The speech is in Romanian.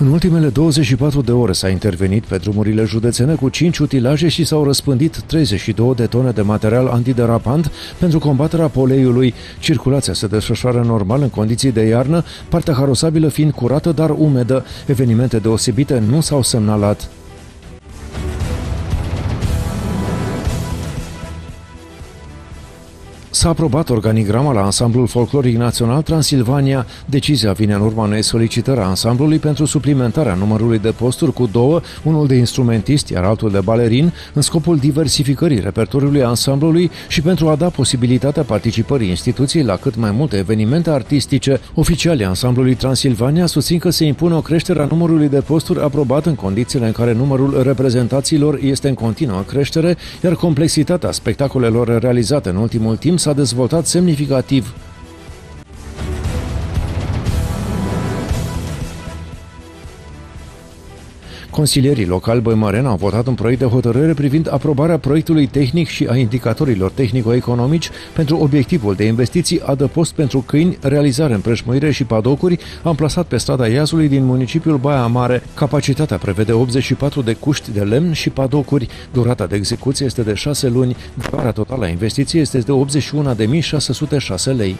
În ultimele 24 de ore s-a intervenit pe drumurile județene cu 5 utilaje și s-au răspândit 32 de tone de material antiderapant pentru combaterea poleiului. Circulația se desfășoară normal în condiții de iarnă, partea carosabilă fiind curată, dar umedă. Evenimente deosebite nu s-au semnalat. S-a aprobat organigrama la Ansamblul Folcloric Național Transilvania. Decizia vine în urma unei solicitări a ansamblului pentru suplimentarea numărului de posturi cu două, unul de instrumentist, iar altul de balerin, în scopul diversificării repertoriului ansamblului și pentru a da posibilitatea participării instituției la cât mai multe evenimente artistice. Oficialii ansamblului Transilvania susțin că se impune o creștere a numărului de posturi aprobat în condițiile în care numărul reprezentațiilor este în continuă creștere, iar complexitatea spectacolelor realizate în ultimul timp s-a dezvoltat semnificativ. Consilierii locali Băimăren au votat un proiect de hotărâre privind aprobarea proiectului tehnic și a indicatorilor tehnico-economici pentru obiectivul de investiții adăpost pentru câini, realizare în preșmuire și padocuri, amplasat pe strada Iazului din municipiul Baia Mare. Capacitatea prevede 84 de cuști de lemn și padocuri. Durata de execuție este de 6 luni. Valoarea totală a investiției este de 81.606 lei.